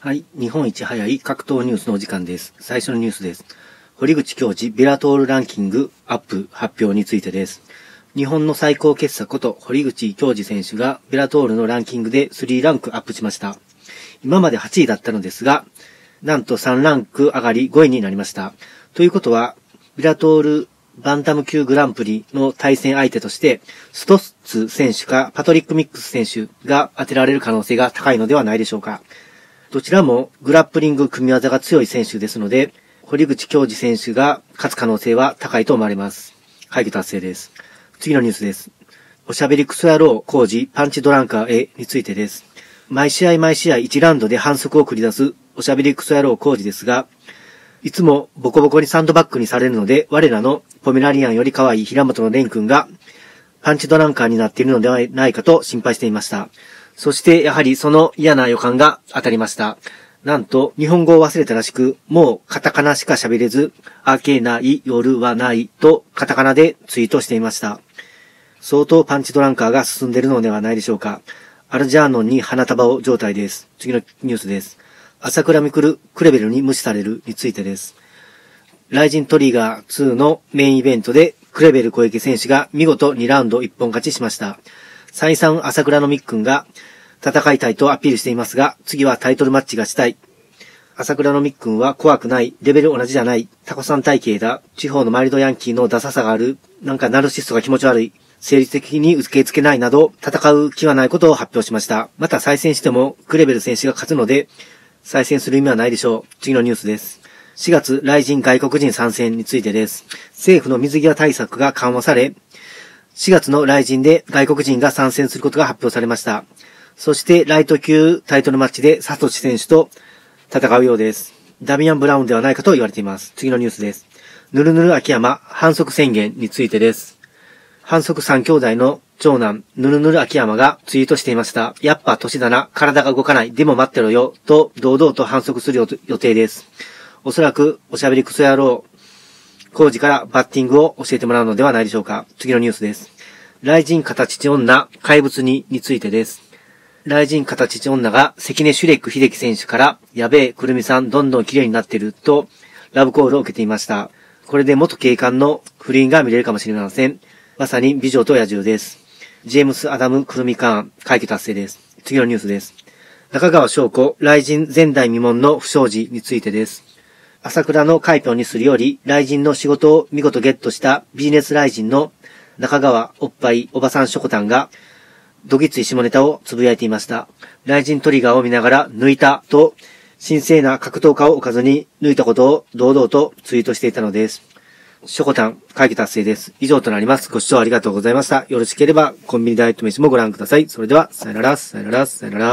はい。日本一早い格闘ニュースのお時間です。最初のニュースです。堀口教授ベラトールランキングアップ発表についてです。日本の最高傑作こと堀口教授選手がベラトールのランキングで3ランクアップしました。今まで8位だったのですが、なんと3ランク上がり5位になりました。ということは、ベラトールバンタム級グランプリの対戦相手として、ストッツ選手かパトリック・ミックス選手が当てられる可能性が高いのではないでしょうか。どちらもグラップリング組み技が強い選手ですので、堀口教授選手が勝つ可能性は高いと思われます。会議達成です。次のニュースです。おしゃべりクソ野郎工事パンチドランカーへについてです。毎試合毎試合1ラウンドで反則を繰り出すおしゃべりクソ野郎工事ですが、いつもボコボコにサンドバッグにされるので、我らのポメラリアンより可愛い平本の蓮君がパンチドランカーになっているのではないかと心配していました。そしてやはりその嫌な予感が当たりました。なんと、日本語を忘れたらしく、もうカタカナしか喋れず、明けない、夜はないとカタカナでツイートしていました。相当パンチドランカーが進んでいるのではないでしょうか。アルジャーノンに花束を状態です。次のニュースです。朝倉未来、クレベルに無視されるについてです。ライジントリガー2のメインイベントで、クレベル小池選手が見事2ラウンド一本勝ちしました。再三朝倉のみっくんが戦いたいとアピールしていますが、次はタイトルマッチがしたい。朝倉のみっくんは怖くない、レベル同じじゃない、タコさん体型だ、地方のマイルドヤンキーのダサさがある、なんかナルシストが気持ち悪い、生理的に受け付けないなど、戦う気はないことを発表しました。また再戦しても、クレベル選手が勝つので、再戦する意味はないでしょう。次のニュースです。4月、来人外国人参戦についてです。政府の水際対策が緩和され、4月の来人で外国人が参戦することが発表されました。そしてライト級タイトルマッチでサトシ選手と戦うようです。ダミアン・ブラウンではないかと言われています。次のニュースです。ぬるぬる秋山反則宣言についてです。反則3兄弟の長男、ぬるぬる秋山がツイートしていました。やっぱ年だな、体が動かない、でも待ってろよ、と堂々と反則する予定です。おそらく、おしゃべりクソ野郎、工事からバッティングを教えてもらうのではないでしょうか。次のニュースです。雷神形女怪物にについてです。雷神形女が関根シュレック秀樹選手からやべえ、くるみさんどんどん綺麗になってるとラブコールを受けていました。これで元警官の不倫が見れるかもしれません。まさに美女と野獣です。ジェームス・アダム・クルミカーン、快挙達成です。次のニュースです。中川翔子、雷神前代未聞の不祥事についてです。朝倉の海票にするより、雷神の仕事を見事ゲットしたビジネス雷神の中川おっぱいおばさんショコタンが、どぎつい下ネタをつぶやいていました。雷神トリガーを見ながら抜いたと、神聖な格闘家を置かずに抜いたことを堂々とツイートしていたのです。ショコタン、会議達成です。以上となります。ご視聴ありがとうございました。よろしければ、コンビニダイエット飯もご覧ください。それでは、さよなら、さよなら、さよなら。